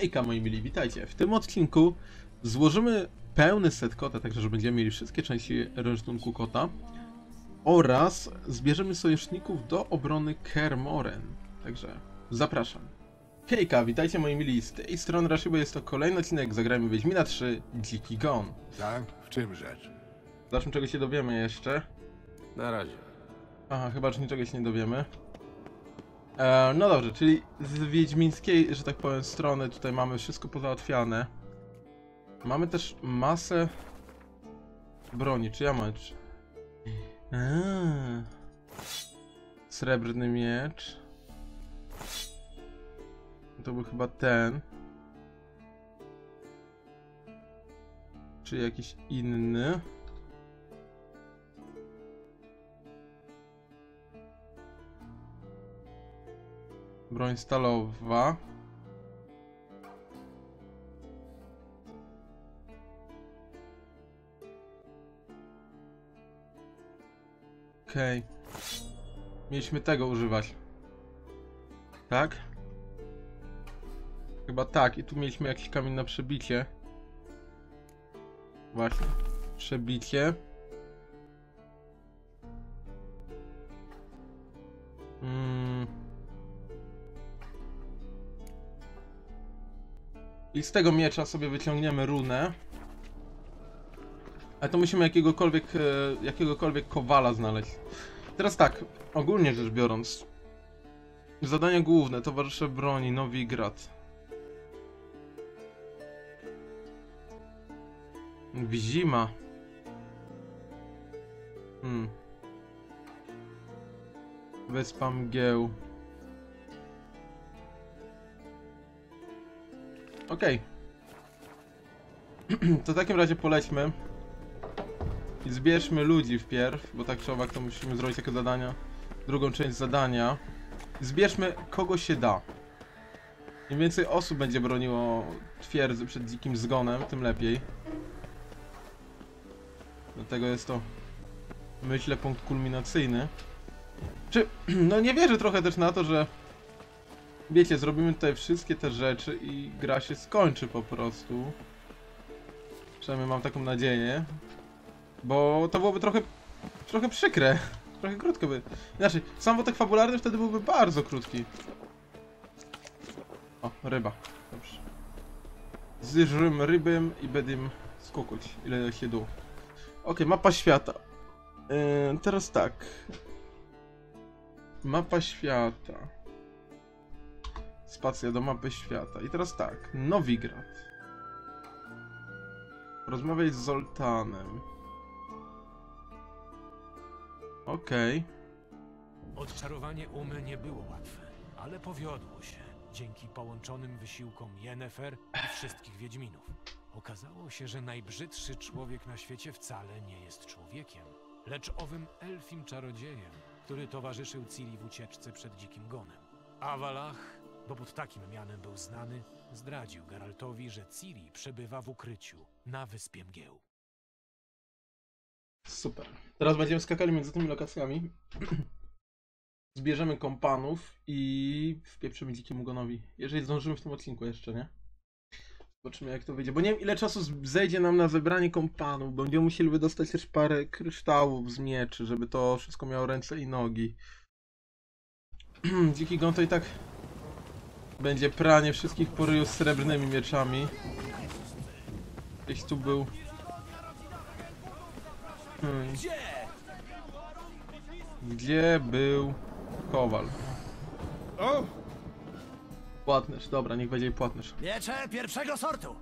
Hejka moi mili, witajcie. W tym odcinku złożymy pełny set kota, także że będziemy mieli wszystkie części rynsztunku kota oraz zbierzemy sojuszników do obrony Kermoren. Także zapraszam. Hejka, witajcie moi mili, z tej strony Rashibo jest to kolejny odcinek Zagrajmy Wiedźmina 3 Dziki Gon. Tak? W czym rzecz? Zobaczmy czego się dowiemy jeszcze. Na razie. Aha, chyba że niczego się nie dowiemy. E, no dobrze, czyli z wiedźmińskiej, że tak powiem, strony tutaj mamy wszystko pozałatwiane. Mamy też masę broni, czy ja mam? Srebrny miecz. To był chyba ten. Czy jakiś inny? Broń stalowa. Okej. Mieliśmy tego używać. Tak? Chyba tak. I tu mieliśmy jakiś kamień na przebicie. Właśnie. Przebicie. Mm. I z tego miecza sobie wyciągniemy runę. Ale to musimy jakiegokolwiek, e, jakiegokolwiek kowala znaleźć. Teraz tak, ogólnie rzecz biorąc. Zadania główne, towarzysze broni, Nowigrad. Wzima. Hmm. Wyspa Mgieł. Okej. to w takim razie polećmy. I zbierzmy ludzi wpierw, bo tak czy owak to musimy zrobić takie zadania. Drugą część zadania. Zbierzmy kogo się da. Im więcej osób będzie broniło twierdzy przed dzikim zgonem, tym lepiej. Dlatego jest to, myślę, punkt kulminacyjny. Czy, no nie wierzę trochę też na to, że Wiecie, zrobimy tutaj wszystkie te rzeczy i gra się skończy po prostu. Przynajmniej mam taką nadzieję. Bo to byłoby trochę, trochę przykre. Trochę krótko by. Inaczej, sam wątek fabularny wtedy byłby bardzo krótki. O, ryba. Dobrze. Zżrym rybem i będę skukuć, ile się dół. Ok, mapa świata. Yy, teraz tak. Mapa świata. Spacja do mapy świata. I teraz tak, Nowigrad. Rozmawiaj z Zoltanem. Okej. Odczarowanie Umy nie było łatwe, ale powiodło się dzięki połączonym wysiłkom Yennefer i wszystkich Wiedźminów. Okazało się, że najbrzydszy człowiek na świecie wcale nie jest człowiekiem, lecz owym elfim czarodziejem, który towarzyszył Ciri w ucieczce przed dzikim gonem. Awalach, bo pod takim mianem był znany, zdradził Geraltowi, że Ciri przebywa w ukryciu na wyspie Mgieł. Super. Teraz będziemy skakali między tymi lokacjami. Zbierzemy kompanów i wpieprzymy dzikiemu gonowi. Jeżeli zdążymy w tym odcinku jeszcze, nie? Zobaczymy jak to wyjdzie. Bo nie wiem ile czasu zejdzie nam na zebranie kompanów. Będziemy musieli wydostać też parę kryształów z mieczy, żeby to wszystko miało ręce i nogi. Dziki gon to i tak będzie pranie wszystkich poryjów srebrnymi mieczami. Gdzieś tu był. Hmm. Gdzie był Kowal? O! Płatnerz, dobra, niech będzie płatnerz. Miecze pierwszego sortu!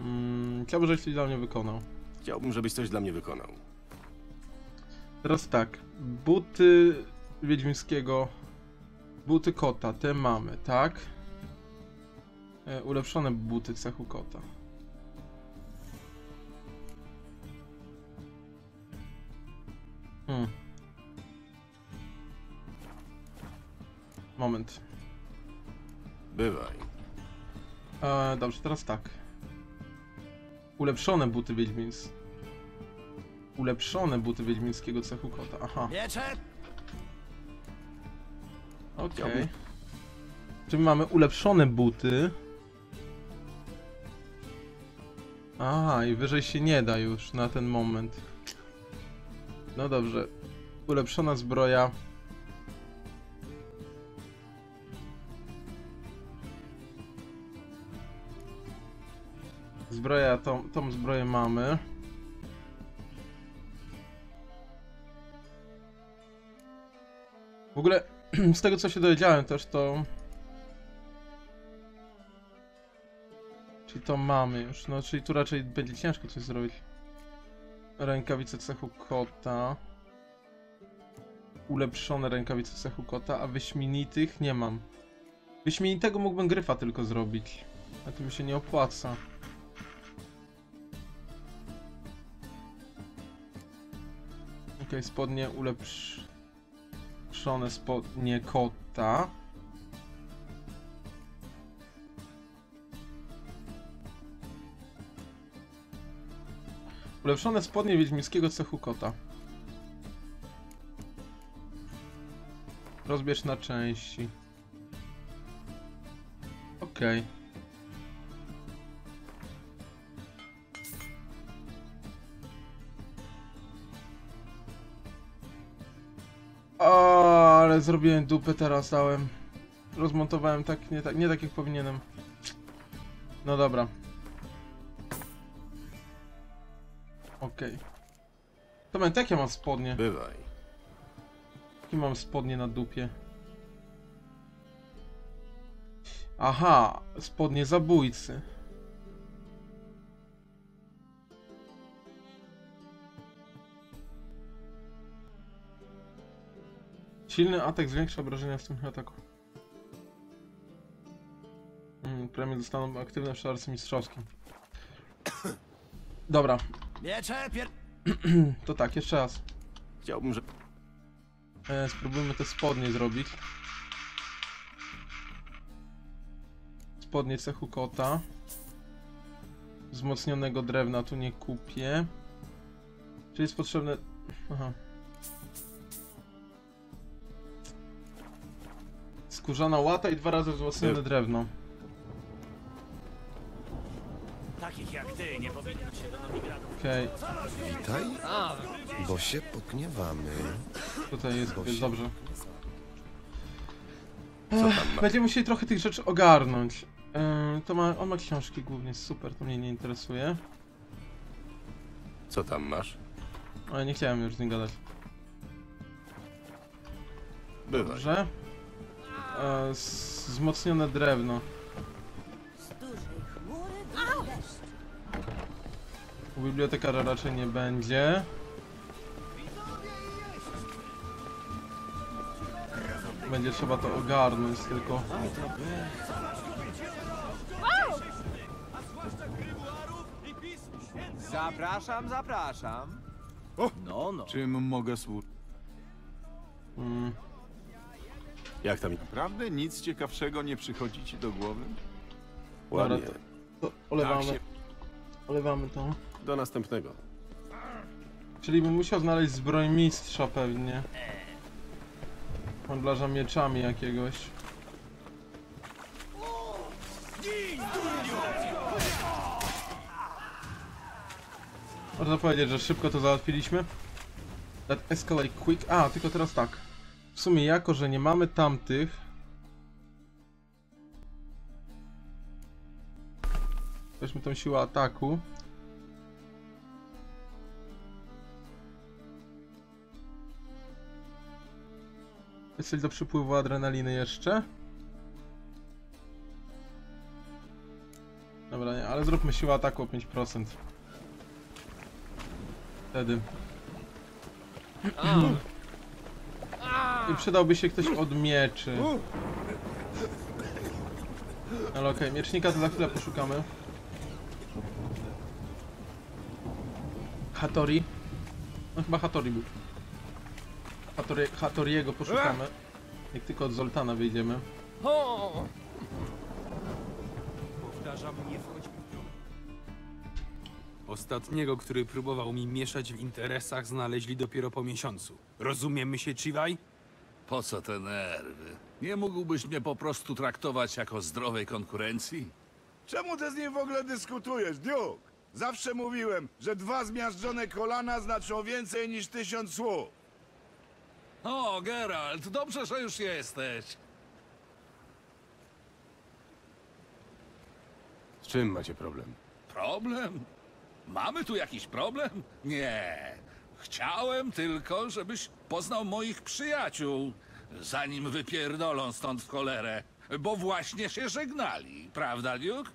Mm, chciałbym, żebyś coś dla mnie wykonał. Chciałbym, żebyś coś dla mnie wykonał. Teraz tak, buty wiedźmińskiego, buty kota, te mamy, tak? E, ulepszone buty cechu kota. Hmm. Moment. Bywaj. E, dobrze, teraz tak. Ulepszone buty wiedźmińskie. Ulepszone buty wiedźmińskiego cechu kota. Aha, okej. Chciałbym- Czyli mamy ulepszone buty. A, i wyżej się nie da już na ten moment. No dobrze. Ulepszona zbroja. Zbroja, tą, tą zbroję mamy. W ogóle, z tego co się dowiedziałem też, to... Czyli to mamy już, no czyli tu raczej będzie ciężko coś zrobić. Rękawice cechu kota. Ulepszone rękawice cechu kota, a wyśmienitych nie mam. Wyśmienitego mógłbym gryfa tylko zrobić. A to mi się nie opłaca. Okej, spodnie ulepszone spodnie kota. Ulepszone spodnie wiedźmińskiego cechu kota. Rozbierz na części. Okej. O, zrobiłem dupę teraz, dałem. Rozmontowałem tak, nie tak, nie tak jak powinienem. No dobra. Okej. To moment, jak ja mam spodnie? Bywaj. Jakie mam spodnie na dupie? Aha, spodnie zabójcy. Silny atak zwiększa obrażenia w tym ataku. Mm, premie zostaną aktywne w szarce mistrzowskim. Dobra, Miecze pier... to tak, jeszcze raz. Chciałbym, że... E, spróbujmy te spodnie zrobić. Spodnie cechu kota. Wzmocnionego drewna tu nie kupię. Czyli jest potrzebne... Aha. Skórzana łata i dwa razy wzmocnione Y- drewno. Takich jak ty nie powinno się do nomigranów. Okej, Witaj, bo się pogniewamy. tutaj jest, jest dobrze. Co tam Ech? Będziemy musieli trochę tych rzeczy ogarnąć. Yy, to ma, on ma książki głównie, super, to mnie nie interesuje. Co tam masz? Ale nie chciałem już z nim gadać. Bywaj. Dobrze. E, wzmocnione drewno. Z dużej chmury do deszcz. U bibliotekarza raczej nie będzie. Będzie trzeba to ogarnąć tylko. Zapraszam, zapraszam. No, no. Czym mogę służyć? Mm, Jak tam? Naprawdę nic ciekawszego nie przychodzi ci do głowy? Ładnie. to, to olewamy. Tak się- Olewamy to. Do następnego. Czyli bym musiał znaleźć zbrojmistrza pewnie. Handlarza mieczami jakiegoś. Można powiedzieć, że szybko to załatwiliśmy. That escalate quick. A, tylko teraz tak. W sumie jako, że nie mamy tamtych... Weźmy tą siłę ataku. Jest coś do przypływu adrenaliny jeszcze? Dobra, nie, ale zróbmy siłę ataku o 5%. Wtedy. I przydałby się ktoś od mieczy. Ale okej, miecznika to za chwilę poszukamy. Hatori. No chyba Hatori był. Hatori, Hatoriego poszukamy. Jak tylko od Zoltana wyjdziemy. Powtarzam, nie wchodź. Ostatniego, który próbował mi mieszać w interesach, znaleźli dopiero po miesiącu. Rozumiemy się, Chivaj? Po co te nerwy? Nie mógłbyś mnie po prostu traktować jako zdrowej konkurencji? Czemu ty z nim w ogóle dyskutujesz, Duke? Zawsze mówiłem, że dwa zmiażdżone kolana znaczą więcej niż tysiąc słów. O, Geralt, dobrze, że już jesteś. Z czym macie problem? Problem? Mamy tu jakiś problem? Nie. Chciałem tylko, żebyś poznał moich przyjaciół, zanim wypierdolą stąd w cholerę, bo właśnie się żegnali, prawda, Duke?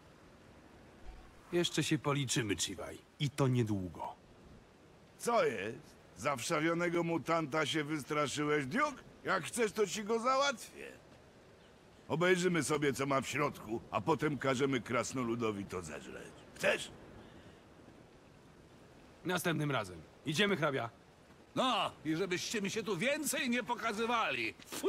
Jeszcze się policzymy, Chivaj. I to niedługo. Co jest? Zawszawionego mutanta się wystraszyłeś, Duke? Jak chcesz, to ci go załatwię. Obejrzymy sobie, co ma w środku, a potem każemy krasnoludowi to zeżreć. Chcesz? Następnym razem. Idziemy, hrabia. No, i żebyście mi się tu więcej nie pokazywali. Fu!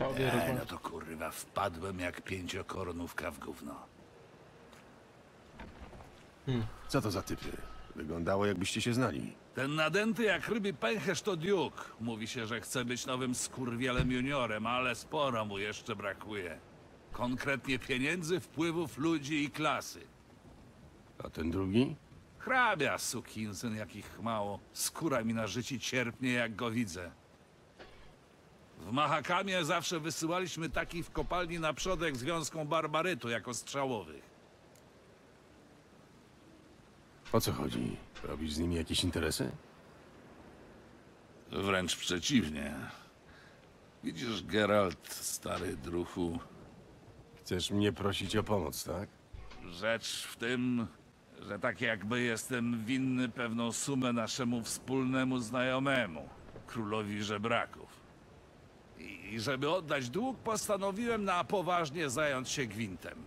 Rozmawiać. no to kurwa, wpadłem jak pięciokoronówka w gówno. Co to za typy? Wyglądało jakbyście się znali. Ten nadęty jak ryby pęcherz to Duke. Mówi się, że chce być nowym skurwielem juniorem, ale sporo mu jeszcze brakuje. Konkretnie pieniędzy, wpływów ludzi i klasy. A ten drugi? Hrabia, sukinsyn, jakich mało. Skóra mi na życie cierpnie, jak go widzę. W Mahakamie zawsze wysyłaliśmy takich w kopalni na przodek z wiązką barbarytu jako strzałowych. O co chodzi? Robisz z nimi jakieś interesy? Wręcz przeciwnie. Widzisz, Geralt, stary druhu, Chcesz mnie prosić o pomoc, tak? rzecz w tym, że tak jakby jestem winny pewną sumę naszemu wspólnemu znajomemu, królowi żebraków. I żeby oddać dług, postanowiłem na poważnie zająć się gwintem.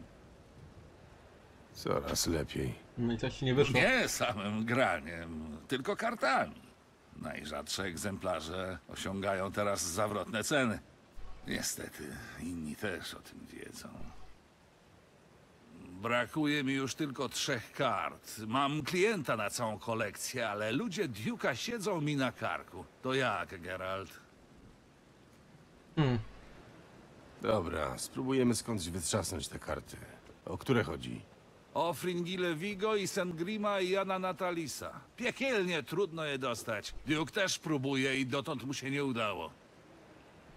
Coraz lepiej. No i coś ci nie wyszło. Nie samym graniem, tylko kartami. Najrzadsze egzemplarze osiągają teraz zawrotne ceny. Niestety, inni też o tym wiedzą. Brakuje mi już tylko trzech kart. Mam klienta na całą kolekcję, ale ludzie Duke'a siedzą mi na karku. To jak, Geralt? Hmm. Dobra, spróbujemy skądś wytrzasnąć te karty. O które chodzi? O Fringile Vigo i Sengrima i Jana Natalisa. Piekielnie trudno je dostać. Duke też próbuje i dotąd mu się nie udało.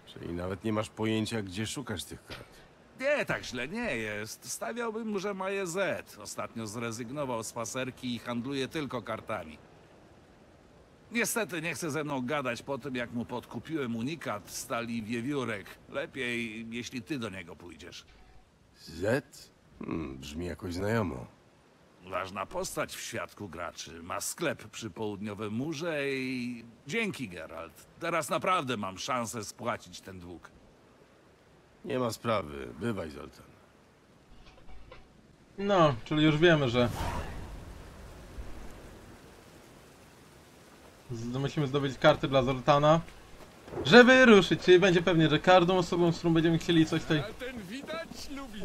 Czyli nawet nie masz pojęcia, gdzie szukasz tych kart. Nie, tak źle nie jest. Stawiałbym, że ma je Z. Ostatnio zrezygnował z paserki i handluje tylko kartami. Niestety nie chce ze mną gadać po tym, jak mu podkupiłem unikat stali wiewiórek. Lepiej, jeśli ty do niego pójdziesz. Z? Hmm, brzmi jakoś znajomo. Ważna postać w świadku graczy. Ma sklep przy południowym murze i... Dzięki, Geralt. Teraz naprawdę mam szansę spłacić ten dług. Nie ma sprawy. Bywaj, Zoltan. No, czyli już wiemy, że... Z- Musimy zdobyć karty dla Zoltana. Żeby ruszyć, czyli będzie pewnie, że każdą osobą, z którą będziemy chcieli coś tutaj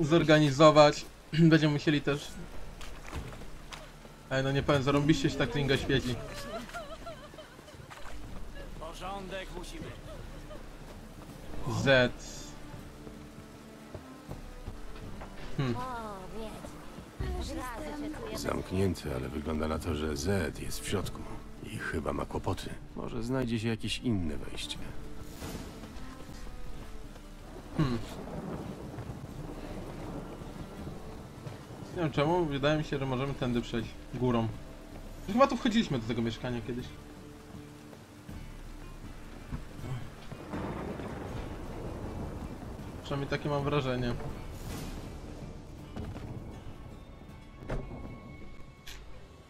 zorganizować, będziemy musieli też... Ej, no nie powiem, zarąbiście się ta klinga świeci. Z... Czuję Zamknięty, ale wygląda na to, że Z jest w środku. I chyba ma kłopoty. Może znajdzie się jakieś inne wejście. Nie wiem czemu, wydaje mi się, że możemy tędy przejść górą. Chyba tu wchodziliśmy do tego mieszkania kiedyś. Przynajmniej takie mam wrażenie.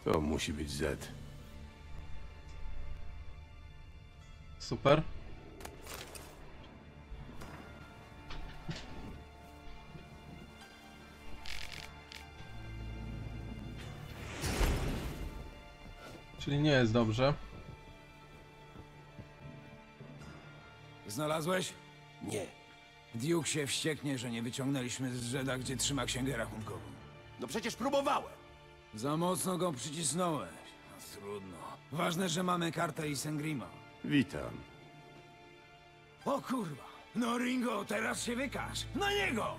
To musi być Z. Super. Czyli nie jest dobrze. Znalazłeś? Nie. Duke się wścieknie, że nie wyciągnęliśmy z Żeda, gdzie trzyma księgę rachunkową. No przecież próbowałem. Za mocno go przycisnąłeś. No, trudno. Ważne, że mamy kartę i Sengrima. Witam. O kurwa! No Ringo, teraz się wykaż! Na niego!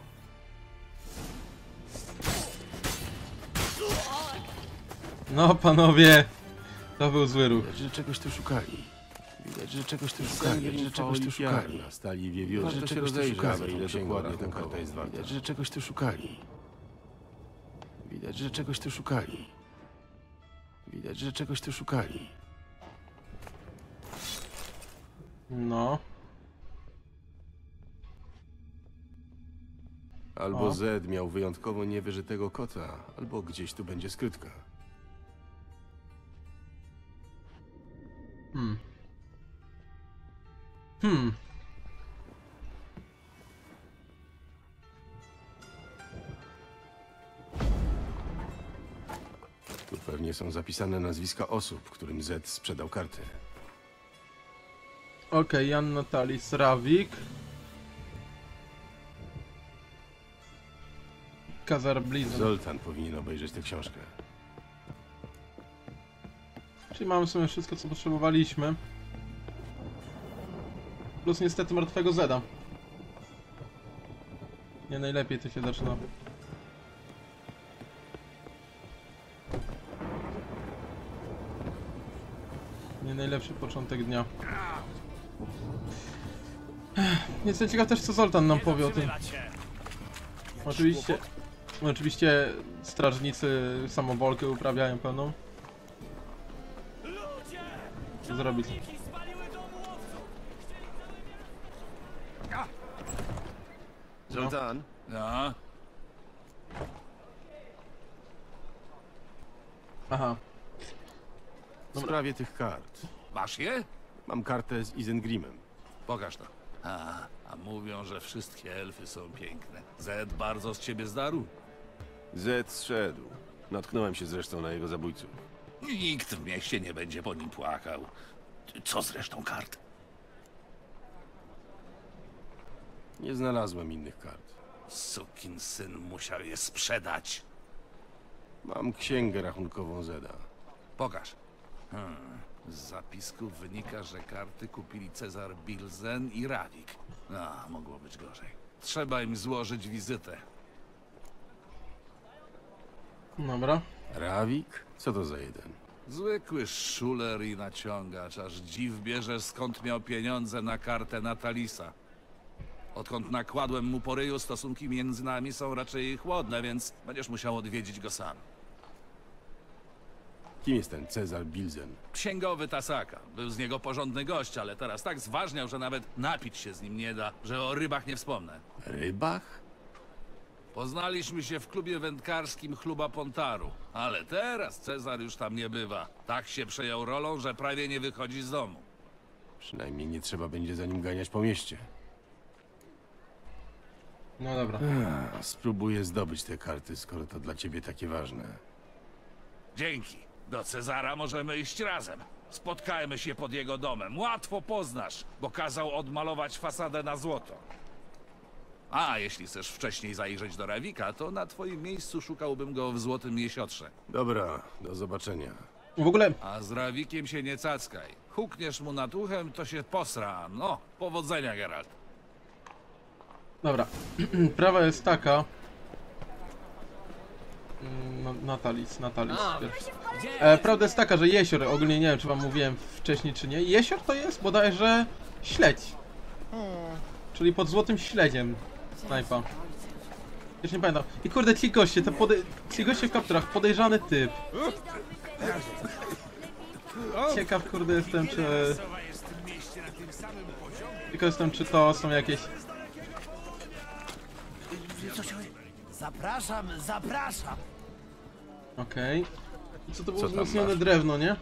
No panowie, to był zły ruch. Widać, że czegoś tu szukali. Widać, że czegoś tu szukali. Widać, że czegoś tu szukali. Na stali wiewiórze. Że czegoś tu szukali. Ile dokładnie ta karta jest warta. Widać, że czegoś tu szukali. Widać, że czegoś tu szukali. Widać, że czegoś tu szukali. No. Albo O. Zed miał wyjątkowo niewyżytego kota, albo gdzieś tu będzie skrytka. Hmm. Hmm. Tu pewnie są zapisane nazwiska osób, którym Zed sprzedał karty. Okej, Jan Natalis Rawik. Kazar Blizn. Zoltan powinien obejrzeć tę książkę. Czyli mamy w sumie wszystko, co potrzebowaliśmy. Plus niestety martwego Zeda. Nie najlepiej to się zaczyna. Nie najlepszy początek dnia. Jestem ciekaw też, co Zoltan nam powie o tym. Oczywiście, oczywiście strażnicy samowolkę uprawiają pełną. Co zrobić? Zoltan? No, Aha. W sprawie tych kart. masz je? Mam kartę z Isengrimem. Pokaż to. A, a mówią, że wszystkie elfy są piękne. Zed bardzo z ciebie zdarł. Zed zszedł. Natknąłem się zresztą na jego zabójców. Nikt w mieście nie będzie po nim płakał. Co z resztą kart? Nie znalazłem innych kart. Sukin syn musiał je sprzedać. Mam księgę rachunkową Zeda. Pokaż. Hmm. Z zapisków wynika, że karty kupili Cezar Bilzen i Rawik. No, mogło być gorzej. Trzeba im złożyć wizytę. Dobra. Rawik? Co to za jeden? Zwykły szuler i naciągacz, aż dziw bierze skąd miał pieniądze na kartę Natalisa. Odkąd nakładłem mu po ryju, stosunki między nami są raczej chłodne, więc będziesz musiał odwiedzić go sam. Kim jest ten Cezar Bilzen? Księgowy Tasaka. Był z niego porządny gość, ale teraz tak zważniał, że nawet napić się z nim nie da, że o rybach nie wspomnę. Rybach? Poznaliśmy się w klubie wędkarskim Chluba Pontaru, ale teraz Cezar już tam nie bywa. Tak się przejął rolą, że prawie nie wychodzi z domu. Przynajmniej nie trzeba będzie za nim ganiać po mieście. No dobra. A, spróbuję zdobyć te karty, skoro to dla ciebie takie ważne. Dzięki. Do Cezara możemy iść razem. Spotkajmy się pod jego domem. Łatwo poznasz, bo kazał odmalować fasadę na złoto. A jeśli chcesz wcześniej zajrzeć do Rawika, to na twoim miejscu szukałbym go w Złotym Jesiotrze. Dobra, do zobaczenia. W ogóle A z Rawikiem się nie cackaj. Hukniesz mu nad uchem, to się posra. No, powodzenia, Geralt. Dobra. Prawa jest taka. No, Natalis, Natalis. E, prawda jest taka, że jesior, ogólnie nie wiem czy wam mówiłem wcześniej czy nie. Jesior to jest bodajże śledź. Czyli pod złotym śledziem snajpa. Już nie pamiętam. I kurde ci goście, te pode... ci goście w kapturach, podejrzany typ. Ciekaw kurde jestem czy... Tylko jestem czy to są jakieś... Zapraszam, zapraszam! Okej. I Co to było Co tam wzmocnione masz? drewno, nie?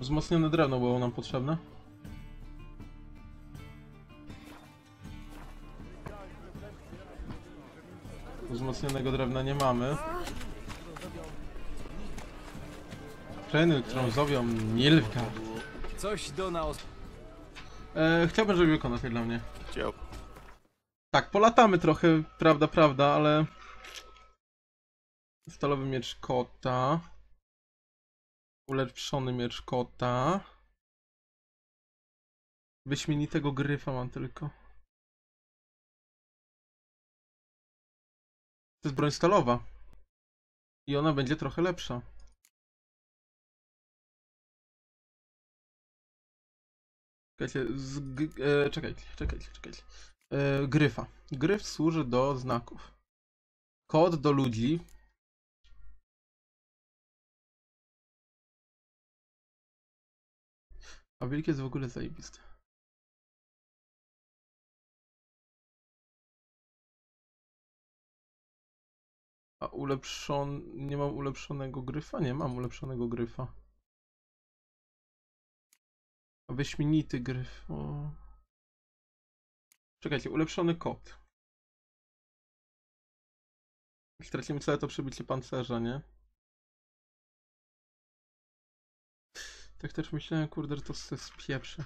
Wzmocnione drewno było nam potrzebne. Wzmocnionego drewna nie mamy. Trenuj, którą zowią Nilfgaard. Coś do naos... E, chciałbym, żeby wykonać je dla mnie. Chciał. Tak, polatamy trochę, prawda, prawda, ale... Stalowy miecz kota. Ulepszony miecz kota. Wyśmienitego gryfa mam tylko. To jest broń stalowa. I ona będzie trochę lepsza. Czekajcie, z, e, czekajcie, czekajcie, czekajcie. E, gryfa. Gryf służy do znaków. Kod do ludzi. A wilk jest w ogóle zajebisty. A ulepszon... Nie mam ulepszonego gryfa? Nie, mam ulepszonego gryfa. Wyśmienity gryf. O. Czekajcie, ulepszony kot. Stracimy całe to przebicie pancerza, nie? Tak też myślałem, kurde, to se spieprzę.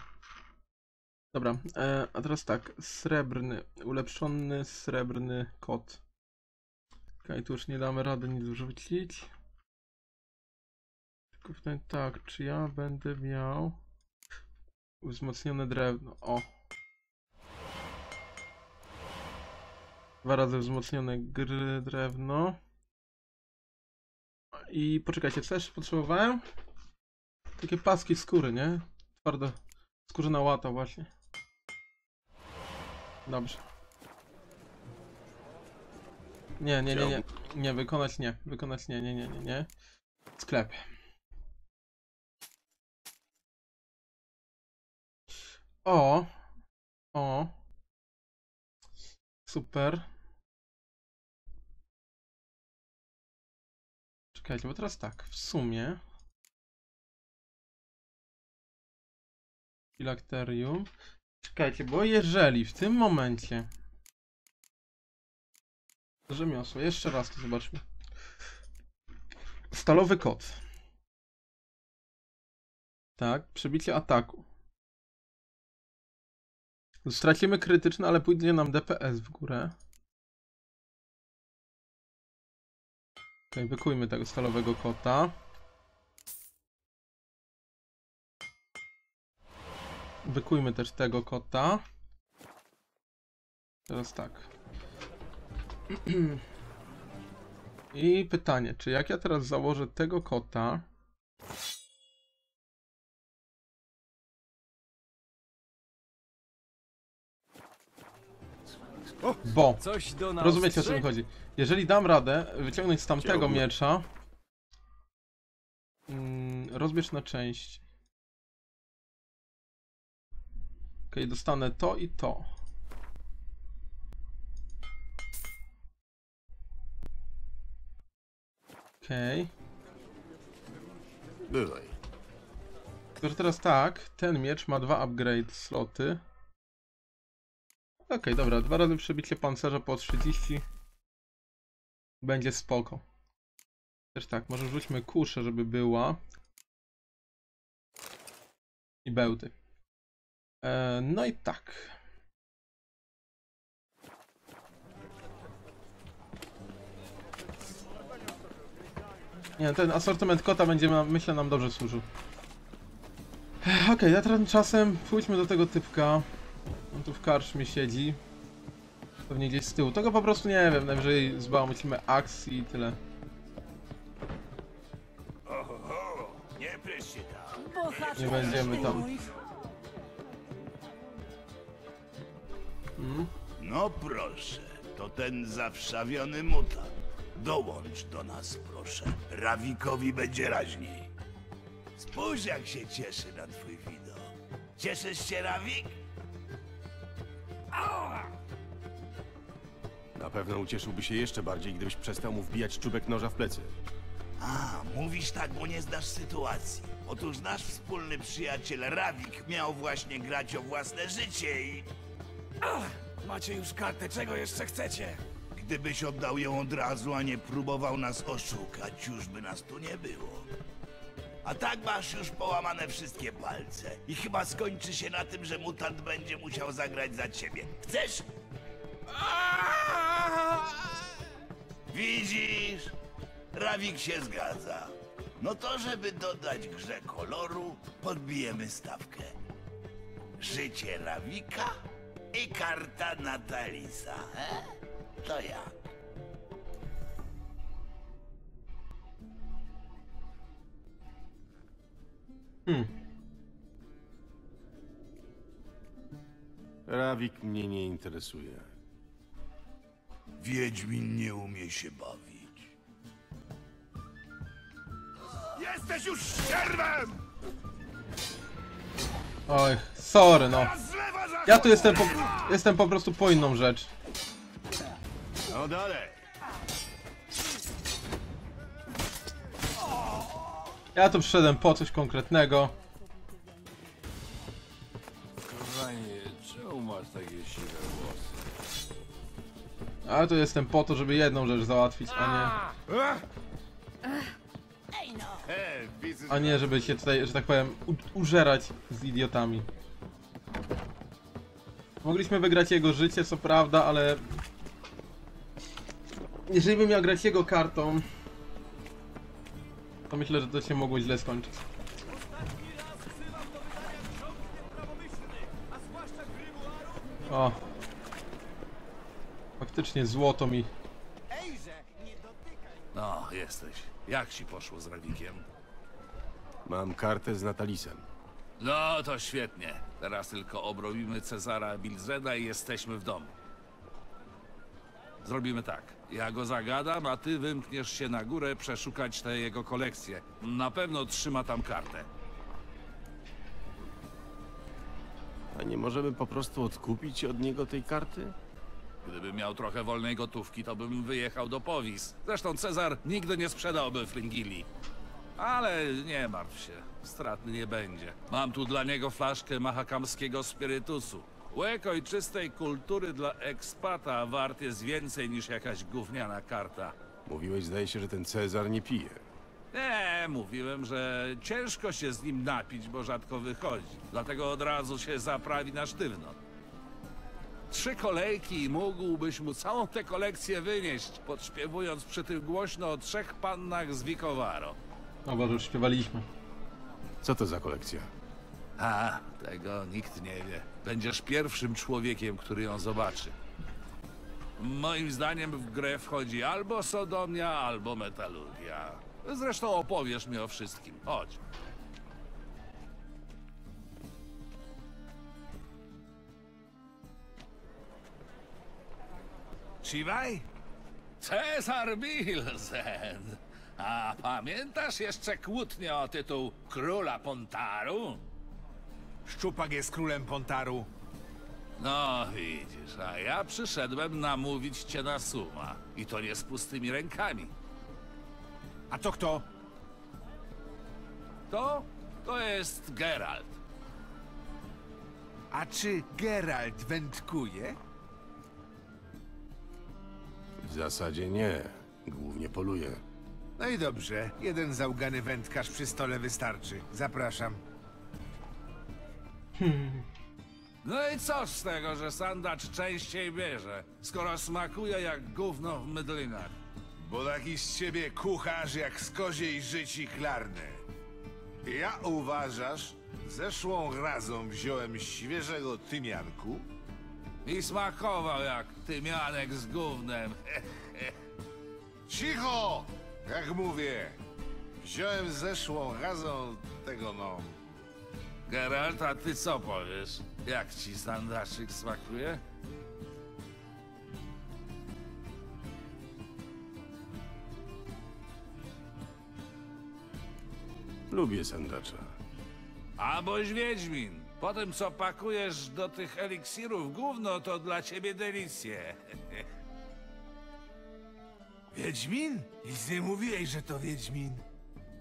Dobra, e, a teraz tak. Srebrny, ulepszony srebrny kot. Okej, tu już nie damy rady nic wrzucić. Tylko pytanie tak, czy ja będę miał wzmocnione drewno? O! Dwa razy wzmocnione gry drewno. I poczekajcie, co jeszcze potrzebowałem? Takie paski skóry, nie? Twarda skórzana łata właśnie. Dobrze. Nie, nie, nie, nie. Nie, wykonać nie. Wykonać nie, nie, nie, nie, nie. Sklep. O! O! Super. Czekajcie, bo teraz tak, w sumie... Filakterium. Czekajcie, bo jeżeli w tym momencie... Rzemiosło, jeszcze raz to zobaczmy. Stalowy kot. Tak, przebicie ataku. Stracimy krytyczne, ale pójdzie nam DPS w górę. Okej, wykujmy tego stalowego kota. Wykujmy też tego kota. Teraz tak. I pytanie, czy jak ja teraz założę tego kota... Bo, Coś do nas rozumiecie o co mi chodzi. Jeżeli dam radę wyciągnąć z tamtego Chciałbym. miecza... Mm, rozbierz na część. Okej, dostanę to i to. Okej. Bywaj. Tylko, że teraz tak, ten miecz ma dwa upgrade sloty. Okej, dobra, dwa razy przebicie pancerza po 30. Będzie spoko. Też tak, może rzućmy kuszę, żeby była. I bełty. E, no i tak. Nie, ten asortyment kota będzie, myślę, nam dobrze służył. Okej, ja tymczasem pójdźmy do tego typka. On tu w karczmie siedzi. Pewnie gdzieś z tyłu. Tego po prostu nie wiem, najwyżej zbałamycimy akcji i tyle. Nie będziemy tam. mój. Mm? No proszę, to ten zawszawiony mutant. Dołącz do nas, proszę. Rawikowi będzie raźniej. Spójrz, jak się cieszy na twój widok. Cieszysz się, Rawik? Na pewno ucieszyłby się jeszcze bardziej, gdybyś przestał mu wbijać czubek noża w plecy. A, mówisz tak, bo nie znasz sytuacji. Otóż nasz wspólny przyjaciel Rawik miał właśnie grać o własne życie i... Macie już kartę, czego jeszcze chcecie? Gdybyś oddał ją od razu, a nie próbował nas oszukać, już by nas tu nie było. A tak masz już połamane wszystkie palce. I chyba skończy się na tym, że mutant będzie musiał zagrać za ciebie. Chcesz? Widzisz? Rawik się zgadza. No to, żeby dodać grze koloru, podbijemy stawkę. Życie Rawika i karta Natalisa. He? To ja. Hmm. Rawik mnie nie interesuje. Wiedźmin nie umie się bawić. Jesteś już ścierwem! Oj, sorry no. Ja tu jestem po, jestem po prostu po inną rzecz. No dalej. Ja tu przyszedłem po coś konkretnego. A tu jestem po to, żeby jedną rzecz załatwić, a nie... A nie, żeby się tutaj, że tak powiem, użerać z idiotami. Mogliśmy wygrać jego życie, co prawda, ale... Jeżeli bym miał grać jego kartą... To myślę, że to się mogło źle skończyć. O. Faktycznie złoto mi No, jesteś. Jak ci poszło z Rawikiem? Mam kartę z Natalisem. No, to świetnie. Teraz tylko obrobimy Cezara Bilzeda i jesteśmy w domu. Zrobimy tak. Ja go zagadam, a ty wymkniesz się na górę przeszukać tę jego kolekcję. Na pewno trzyma tam kartę. A nie możemy po prostu odkupić od niego tej karty? Gdybym miał trochę wolnej gotówki, to bym wyjechał do Powis. Zresztą Cezar nigdy nie sprzedałby Fringilli. Ale nie martw się, stratny nie będzie. Mam tu dla niego flaszkę mahakamskiego spirytusu. Łyk ojczystej kultury dla ekspata wart jest więcej niż jakaś gówniana karta. Mówiłeś, zdaje się, że ten Cezar nie pije. Nie, mówiłem, że ciężko się z nim napić, bo rzadko wychodzi. Dlatego od razu się zaprawi na sztywno. Trzy kolejki i mógłbyś mu całą tę kolekcję wynieść, podśpiewując przy tym głośno o trzech pannach z Vicovaro. No bo już śpiewaliśmy. Co to za kolekcja? A, tego nikt nie wie. Będziesz pierwszym człowiekiem, który ją zobaczy. Moim zdaniem w grę wchodzi albo sodomia, albo metalurgia. Zresztą opowiesz mi o wszystkim. Chodź. Siwaj? Cezar Bilzen. A pamiętasz jeszcze kłótnię o tytuł króla Pontaru? Szczupak jest królem Pontaru. No widzisz, a ja przyszedłem namówić cię na suma. I to nie z pustymi rękami. A to kto? To? To jest Geralt. A czy Geralt wędkuje? W zasadzie nie. Głównie poluje. No i dobrze, jeden załgany wędkarz przy stole wystarczy. Zapraszam. No i co z tego, że sandacz częściej bierze, skoro smakuje jak gówno w mydlinach? Bo taki z ciebie kucharz jak z koziej życi klarny. Ja uważasz, zeszłą razą wziąłem świeżego tymianku, I smakował jak tymianek z gównem. Cicho! Jak mówię, wziąłem zeszłą razą tego no. Geralt, a ty co powiesz? Jak ci sandaczyk smakuje? Lubię sandacza. A boś Wiedźmin. Po tym, co pakujesz do tych eliksirów gówno, to dla ciebie delicje. Wiedźmin? Nic nie mówiłeś, że to Wiedźmin.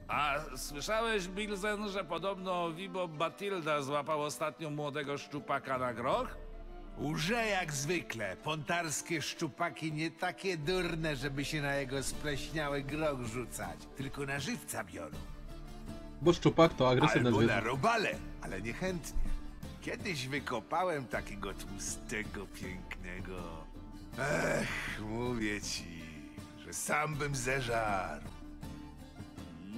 A słyszałeś, Bilzen, że podobno Vibo Batilda złapał ostatnio młodego szczupaka na groch? Urze jak zwykle. Pontarskie szczupaki nie takie durne, żeby się na jego spleśniały grog rzucać. Tylko na żywca biorą. Bo szczupak to agresywne Albo na zwierzę. robale, ale niechętnie. Kiedyś wykopałem takiego tłustego, pięknego. Ech, mówię ci, że sam bym zeżarł.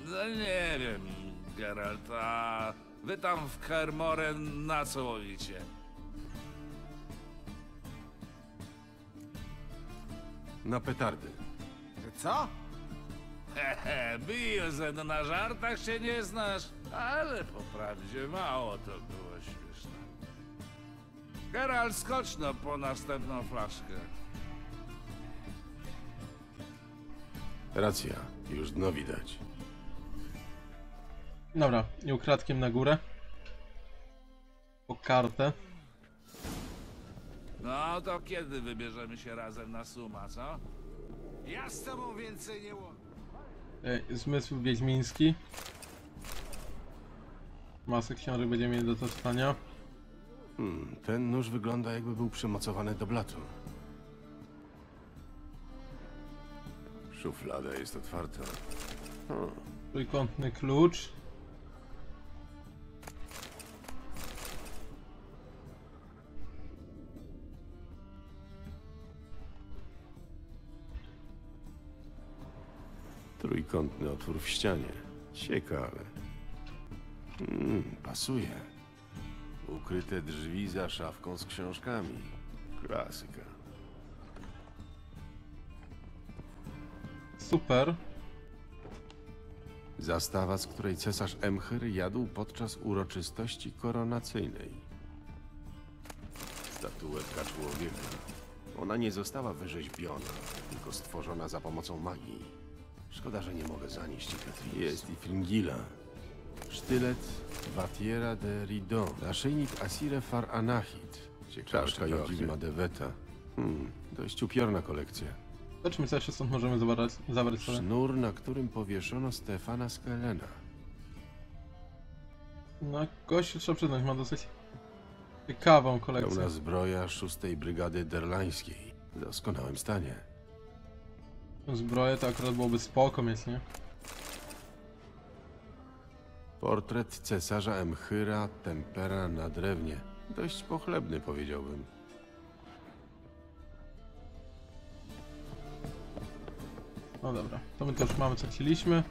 No nie wiem, Geralt, a Wy tam w Kermoren na co łowicie? Na petardy. Że co? Hehe, Bilzen, na żartach się nie znasz, ale po prawdzie mało to było. Geralt, skocz no po następną flaszkę. Racja, już dno widać. Dobra, i ukradkiem na górę. Po kartę. No to kiedy wybierzemy się razem na suma, co? Ja z tobą więcej nie. E, Zmysł wiedźmiński. Masę książek będziemy mieli do testowania. Hmm, ten nóż wygląda jakby był przymocowany do blatu. Szuflada jest otwarta. Hmm. Trójkątny klucz. Trójkątny otwór w ścianie. Ciekawe. Hmm, pasuje. Ukryte drzwi za szafką z książkami. Klasyka. Super. Zastawa, z której cesarz Emchyr jadł podczas uroczystości koronacyjnej. Statuetka człowieka. Ona nie została wyrzeźbiona, tylko stworzona za pomocą magii. Szkoda, że nie mogę zanieść ciekatricy. Jest i Fringilla. Sztylet Batiera de Ridon. Naszyjnik Asire Far Anahit. Czaszka Joachima de Weta. Hmm, dość upiorna kolekcja. Zobaczmy co jeszcze stąd możemy zabrać, zabrać sobie. Sznur, na którym powieszono Stefana Skelena. No, gość trzeba przyznać, ma dosyć ciekawą kolekcję. Pełna zbroja szóstej Brygady Derlańskiej. W doskonałym stanie. Zbroję to akurat byłoby spoko mieć, nie? Portret cesarza Emchyra Tempera na drewnie. Dość pochlebny, powiedziałbym. No dobra, to my to już mamy co chcieliśmy.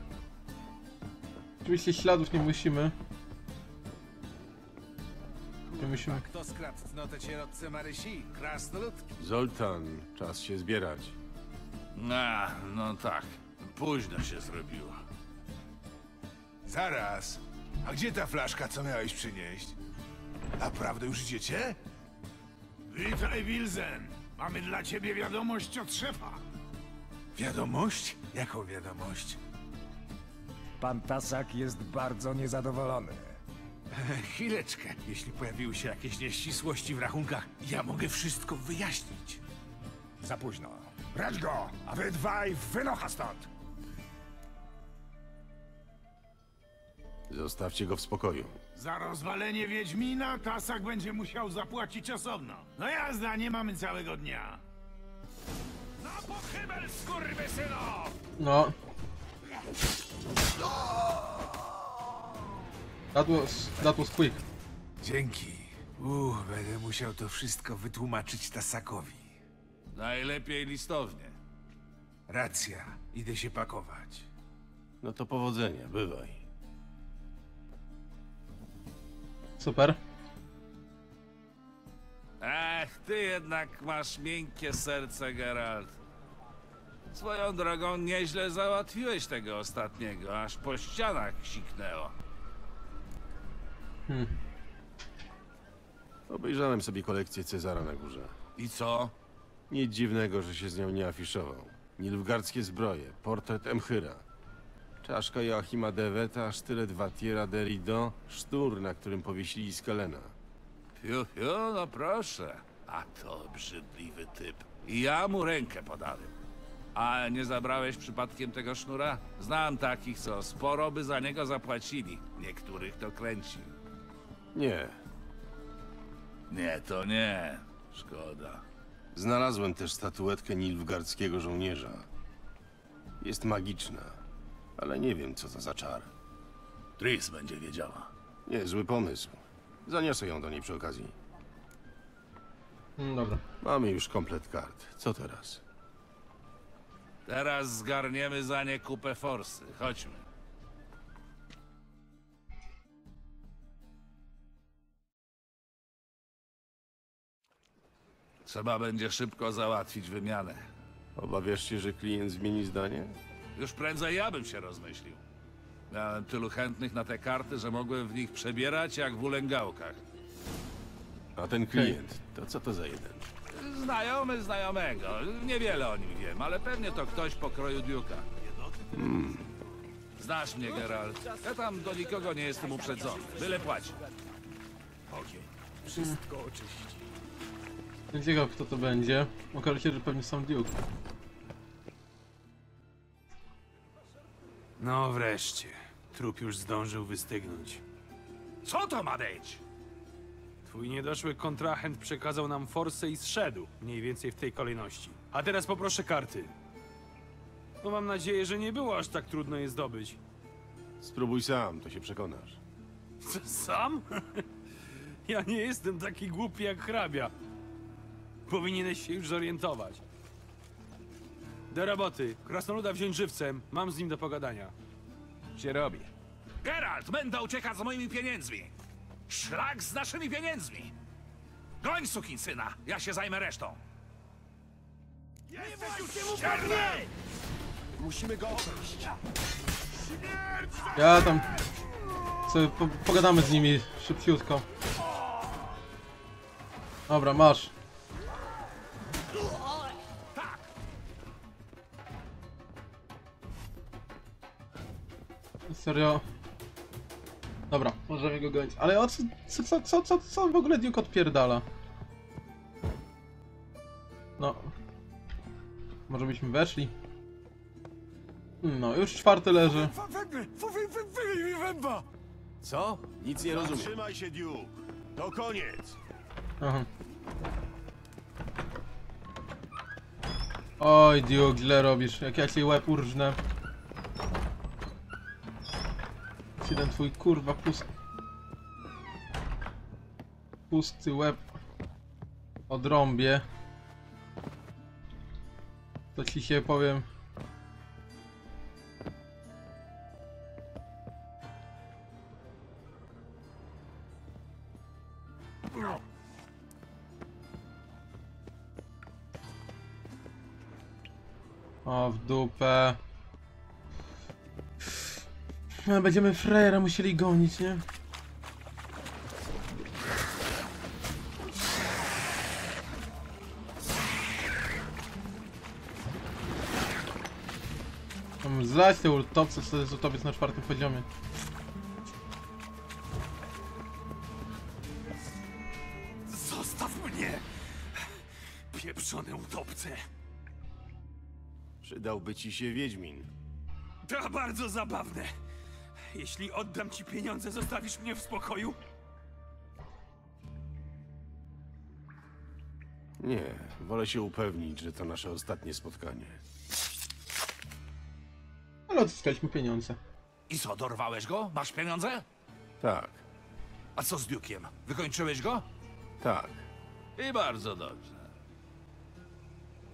Oczywiście śladów nie musimy. Nie musimy. Kto skradł cnotę cierotce Marysi? Krasnoludki. Zoltan, czas się zbierać. A, no tak. Późno się zrobiło. Zaraz. A gdzie ta flaszka, co miałeś przynieść? Naprawdę już idziecie? Witaj, Wilzen. Mamy dla ciebie wiadomość od szefa. Wiadomość? Jaką wiadomość? Pan Tasak jest bardzo niezadowolony. Chwileczkę. Jeśli pojawiły się jakieś nieścisłości w rachunkach, ja mogę wszystko wyjaśnić. Za późno. Brać go, a wy dwaj wynocha stąd. Zostawcie go w spokoju. Za rozwalenie Wiedźmina Tasak będzie musiał zapłacić osobno. No jazda, nie mamy całego dnia. Na pochybel, skurwysyno! No. That was, that was quick. Dzięki. Uff, będę musiał to wszystko wytłumaczyć Tasakowi. Najlepiej listownie. Racja. Idę się pakować. No to powodzenia, bywaj. Super. Ech, ty jednak masz miękkie serce, Geralt. Swoją drogą nieźle załatwiłeś tego ostatniego, aż po ścianach siknęło. Obejrzałem sobie kolekcję Cezara na górze. I co? Nic dziwnego, że się z nią nie afiszował. Nilfgardzkie zbroje, portret Emchyra. Czaszka Joachima de Weta, sztylet Watiera de Ridon, sztur, na którym powiesili Skelena. Fiu, fiu, no proszę. A to obrzydliwy typ. Ja mu rękę podałem. A nie zabrałeś przypadkiem tego sznura? Znam takich, co sporo by za niego zapłacili. Niektórych to kręci. Nie, Nie, to nie. Szkoda. znalazłem też statuetkę nilfgardzkiego żołnierza. Jest magiczna, ale nie wiem, co to za czar. Tris będzie wiedziała. Niezły pomysł. Zaniosę ją do niej przy okazji. Mm, dobra. Mamy już komplet kart. Co teraz? Teraz zgarniemy za nie kupę forsy. Chodźmy. Trzeba będzie szybko załatwić wymianę. Obawiasz się, że klient zmieni zdanie? Już prędzej ja bym się rozmyślił. Miałem tylu chętnych na te karty, że mogłem w nich przebierać jak w ulęgałkach. A ten klient, to co to za jeden? Znajomy znajomego. Niewiele o nim wiem, ale pewnie to ktoś pokroju Duke'a. Znasz mnie, Geralt. Ja tam do nikogo nie jestem uprzedzony. Byle płaci. Wszystko oczyści. Nie ciekaw kto to będzie. Okaże się, że pewnie sam Duke. No wreszcie. Trup już zdążył wystygnąć. Co to ma być? Twój niedoszły kontrahent przekazał nam forsę i zszedł. Mniej więcej w tej kolejności. A teraz poproszę karty. No mam nadzieję, że nie było aż tak trudno je zdobyć. Spróbuj sam, to się przekonasz. Co, sam? ja nie jestem taki głupi jak hrabia. Powinieneś się już zorientować. Do roboty. Krasnoluda wziąć żywcem. Mam z nim do pogadania. Się robi. Geralt, Menda ucieka z moimi pieniędzmi. Szlak z naszymi pieniędzmi. Goń, sukinsyna. Ja się zajmę resztą. Ja tam sobie po, pogadamy z nimi szybciutko. Dobra, masz. Serio? Dobra, możemy go gonić. Ale o co, co, co, co, co, w ogóle Duke odpierdala? No. Może byśmy weszli? No, już czwarty leży. Co? Nic nie rozumiem. Trzymaj się, Duke. To koniec. Aha. Oj, Duke, źle robisz. Jak ja ci łeb urżnę. Ten twój kurwa pust... Pusty łeb odrąbię. To ci się powiem. O, w dupę. No, Będziemy frejera musieli gonić, nie? Mam Zlać te ultopce, co jest utopiec na czwartym poziomie. Zostaw mnie! Pieprzone utopce! Przydałby ci się Wiedźmin. To bardzo zabawne. Jeśli oddam ci pieniądze, zostawisz mnie w spokoju? Nie, wolę się upewnić, że to nasze ostatnie spotkanie. Ale odzyskaliśmy pieniądze. I co, dorwałeś go? Masz pieniądze? Tak, A co z Duke'iem? Wykończyłeś go? tak. I bardzo dobrze.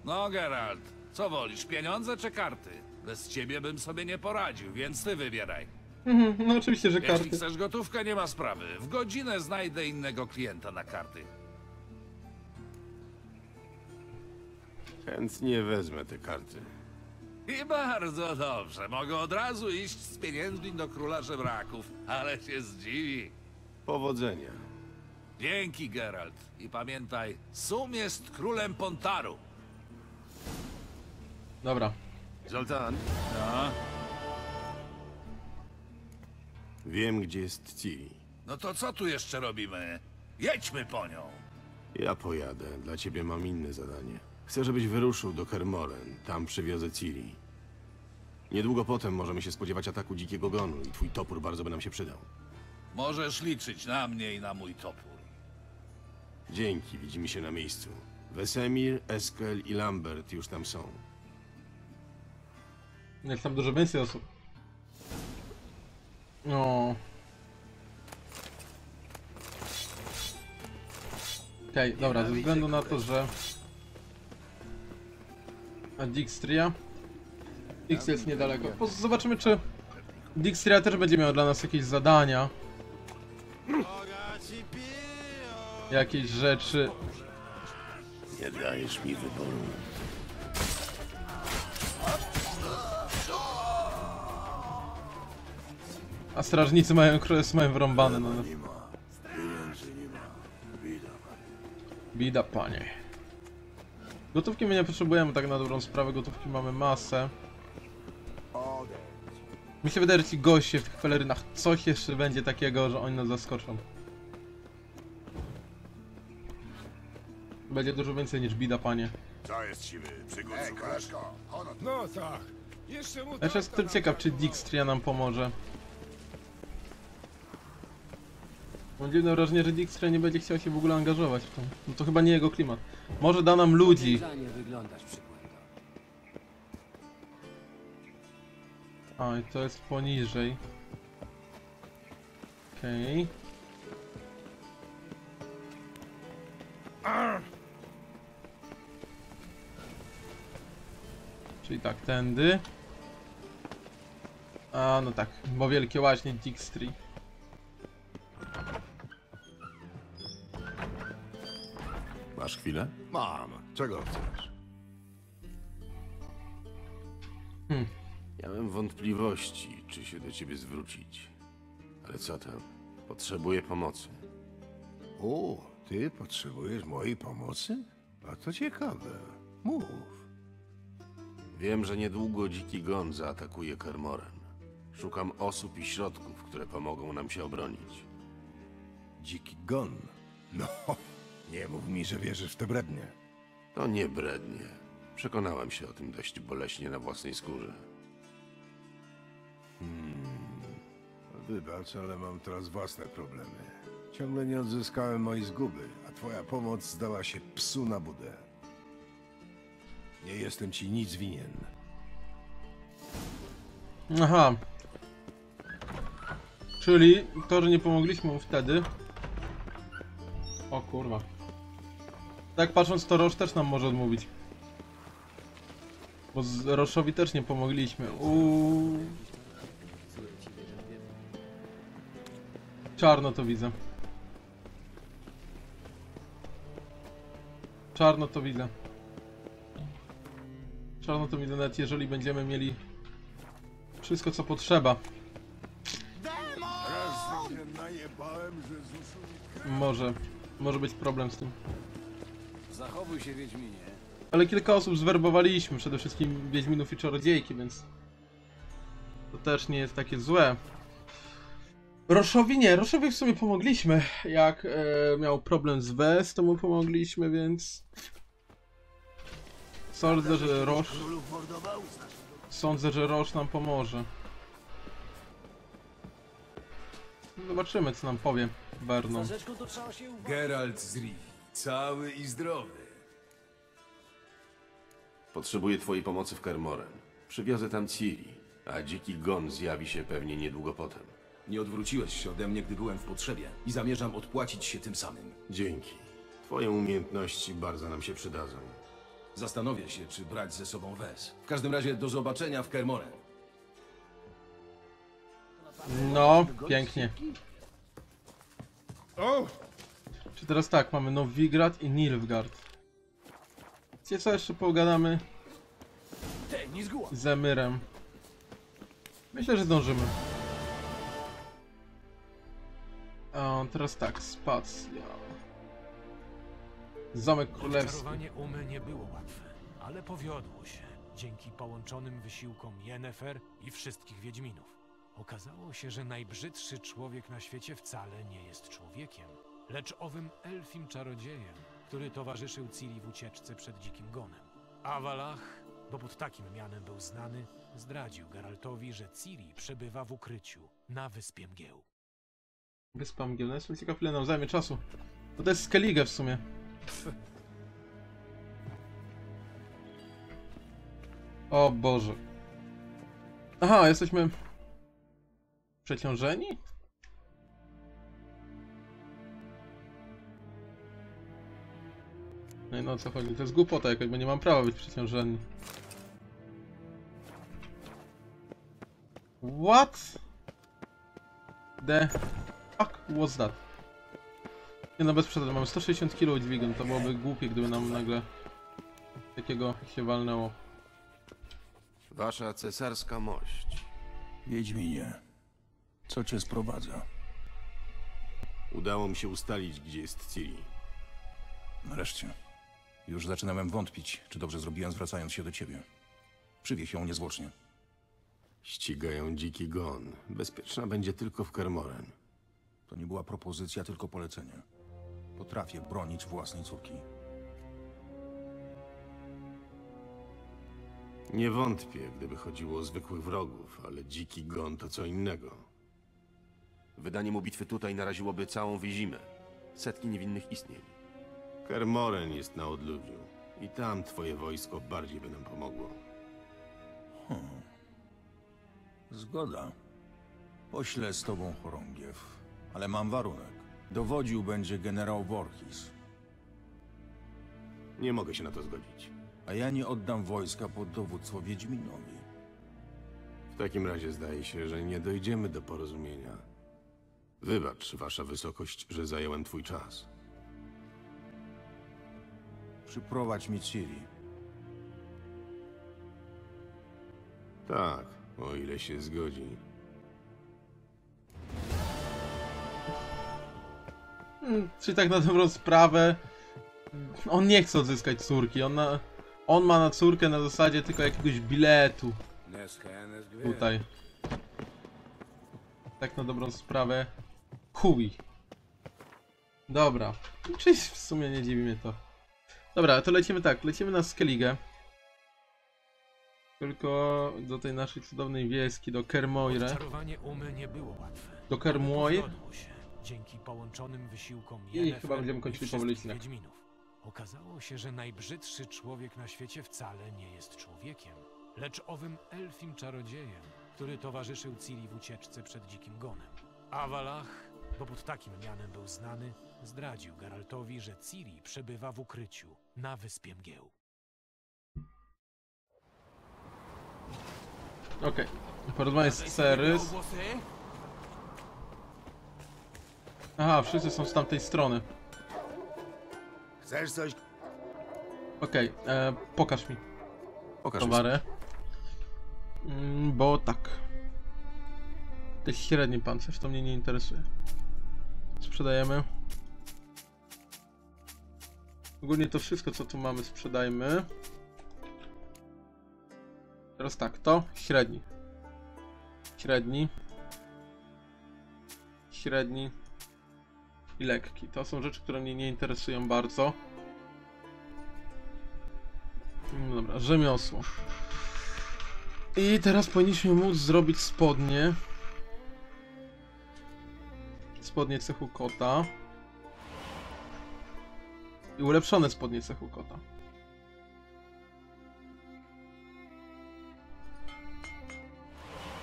No, Geralt, co wolisz, pieniądze czy karty? Bez ciebie bym sobie nie poradził, więc ty wybieraj. Mhm, no oczywiście, że Jeśli karty. chcesz gotówkę, nie ma sprawy. W godzinę znajdę innego klienta na karty. Chętnie wezmę te karty. I bardzo dobrze. Mogę od razu iść z pieniędzmi do króla żebraków, ale się zdziwi. Powodzenia. Dzięki, Geralt. I pamiętaj, Sum jest królem Pontaru. Dobra. Zoltan, No, wiem gdzie jest Ciri. no to co tu jeszcze robimy? Jedźmy po nią. Ja pojadę, dla ciebie mam inne zadanie. Chcę, żebyś wyruszył do Kermoren, tam przywiozę Ciri. Niedługo potem możemy się spodziewać ataku dzikiego gonu i twój topór bardzo by nam się przydał. Możesz liczyć na mnie i na mój topór. Dzięki, widzimy się na miejscu. Wesemir, Eskel i Lambert już tam są. Jest tam dużo więcej osób. No. Okej, dobra, ze względu na to, że... Dijkstria? Dijkstria jest niedaleko. Zobaczymy, czy Dijkstria też będzie miał dla nas jakieś zadania. Jakieś rzeczy. Nie dajesz mi wyboru. A strażnicy mają kres mają wrąbane, no. no. Bida, panie. Gotówki my nie potrzebujemy tak na dobrą sprawę, gotówki mamy masę. Mi się wydaje, że ci goście w tych pelerynach coś jeszcze będzie takiego, że oni nas zaskoczą. Będzie dużo więcej niż bida, panie. Co jest siwy? Przygód szukasz? No tak. Jeszcze mu jestem ciekaw, czy Dijkstria nam pomoże. Mam dziwne wrażenie, że Dijkstria nie będzie chciał się w ogóle angażować w to. No to chyba nie jego klimat. Może da nam ludzi. A, i to jest poniżej. Okej. Czyli tak, tędy. A, no tak, bo wielkie łaźnie Dijkstri. Masz chwilę? Mam. Czego chcesz? Miałem wątpliwości, czy się do ciebie zwrócić. Ale co tam? Potrzebuję pomocy. O, ty potrzebujesz mojej pomocy? A to ciekawe. Mów. Wiem, że niedługo dziki gon zaatakuje Kermoren. Szukam osób i środków, które pomogą nam się obronić. Dziki gon. No, nie mów mi, że wierzysz w te brednie. To nie brednie. Przekonałem się o tym dość boleśnie na własnej skórze. Wybacz, ale mam teraz własne problemy. Ciągle nie odzyskałem mojej zguby, a twoja pomoc zdała się psu na budę. Nie jestem ci nic winien. Aha. Czyli to, że nie pomogliśmy mu wtedy. O kurwa. Tak patrząc, to Roż też nam może odmówić. Bo z Roszowi też nie pomogliśmy. Uuu. Czarno to widzę. Czarno to widzę. Czarno to widzę nawet jeżeli będziemy mieli wszystko co potrzeba. Może, może być problem z tym. Zachowuj się, Wiedźminie. Ale kilka osób zwerbowaliśmy, przede wszystkim Wiedźminów i Czarodziejki, więc to też nie jest takie złe. Roszowi nie, Roszowi w sumie pomogliśmy. Jak e, miał problem z Wes, to mu pomogliśmy, więc... Sądzę, że Rosz... Sądzę, że Rosz nam pomoże. Zobaczymy, co nam powie Vernon. Geralt z Rivi. Cały i zdrowy. Potrzebuję twojej pomocy w Kermoren. Przywiozę tam Ciri, a dziki gon zjawi się pewnie niedługo potem. Nie odwróciłeś się ode mnie, gdy byłem w potrzebie i zamierzam odpłacić się tym samym. Dzięki. Twoje umiejętności bardzo nam się przydadzą. Zastanowię się, czy brać ze sobą Wes. W każdym razie do zobaczenia w Kermoren. No, pięknie. O! Czy teraz tak, mamy Nowigrad i Nilfgaard. Wiecie co, jeszcze pogadamy z Emyrem. Myślę, że zdążymy. A teraz tak, spacja. Zamek Królewski. Odczarowanie Umy nie było łatwe, ale powiodło się dzięki połączonym wysiłkom Yennefer i wszystkich Wiedźminów. Okazało się, że najbrzydszy człowiek na świecie wcale nie jest człowiekiem, lecz owym elfim czarodziejem, który towarzyszył Ciri w ucieczce przed dzikim gonem. Awalach, bo pod takim mianem był znany, zdradził Geraltowi, że Ciri przebywa w ukryciu na wyspie mgieł. Wyspa Mgielna. Jestem ciekaw, ile nam zajmie czasu. Bo to jest Skellige w sumie. O Boże. Aha, jesteśmy... Przeciążeni? No no o co chodzi? To jest głupota jakaś, bo nie mam prawa być przeciążeni. What? The fuck was that? Nie no bez przesady, mamy 160 kg dźwigiem, to byłoby głupie, gdyby nam nagle takiego się walnęło. Wasza cesarska mość. Wiedźminie, co cię sprowadza? Udało mi się ustalić, gdzie jest Ciri. Nareszcie. Już zaczynałem wątpić, czy dobrze zrobiłem zwracając się do ciebie. Przywieź ją niezwłocznie. Ścigają dziki gon. Bezpieczna będzie tylko w Kermoren. To nie była propozycja, tylko polecenie. Potrafię bronić własnej córki. Nie wątpię, gdyby chodziło o zwykłych wrogów, ale dziki gon to co innego. Wydanie mu bitwy tutaj naraziłoby całą Wizimę. Setki niewinnych istnień. Kermoren jest na odludziu. I tam twoje wojsko bardziej by nam pomogło. Hmm. Zgoda. Poślę z tobą chorągiew, ale mam warunek. Dowodził będzie generał Voorhis, Nie mogę się na to zgodzić. a ja nie oddam wojska pod dowództwo Wiedźminowi. W takim razie zdaje się, że nie dojdziemy do porozumienia. Wybacz, wasza wysokość, że zająłem twój czas. Przyprowadź mi Ciri. Tak, o ile się zgodzi. Hmm, Czyli tak na dobrą sprawę, on nie chce odzyskać córki, on, na, on ma na córkę na zasadzie tylko jakiegoś biletu tutaj. Tak na dobrą sprawę, chuj. Dobra, czyli w sumie nie dziwi mnie to. Dobra, to lecimy tak, lecimy na Skellige. Tylko do tej naszej cudownej wieski, do Kermoire. Odczarowanie umy nie było łatwe. Do Kermoire. Dzięki połączonym wysiłkom I chyba będziemy kończyli powoli odcinek. Okazało się, że najbrzydszy człowiek na świecie wcale nie jest człowiekiem, lecz owym elfim czarodziejem, który towarzyszył Ciri w ucieczce przed dzikim gonem. Awalach, bo pod takim mianem był znany, zdradził Geraltowi, że Ciri przebywa w ukryciu na wyspie Mgieł. Okej, porozmawiaj z Cerys. Aha, wszyscy są z tamtej strony. Chcesz coś? Okej, e, pokaż mi Pokaż mi towary. Mm, bo tak. To jest średni pancerz, to mnie nie interesuje. Sprzedajemy. Ogólnie to wszystko, co tu mamy, sprzedajmy. Teraz tak, to średni. Średni. Średni. I lekki. To są rzeczy, które mnie nie interesują bardzo. Mm, Dobra, rzemiosło. I teraz powinniśmy móc zrobić spodnie. Spodnie cechu kota. I ulepszone spodnie cechu kota.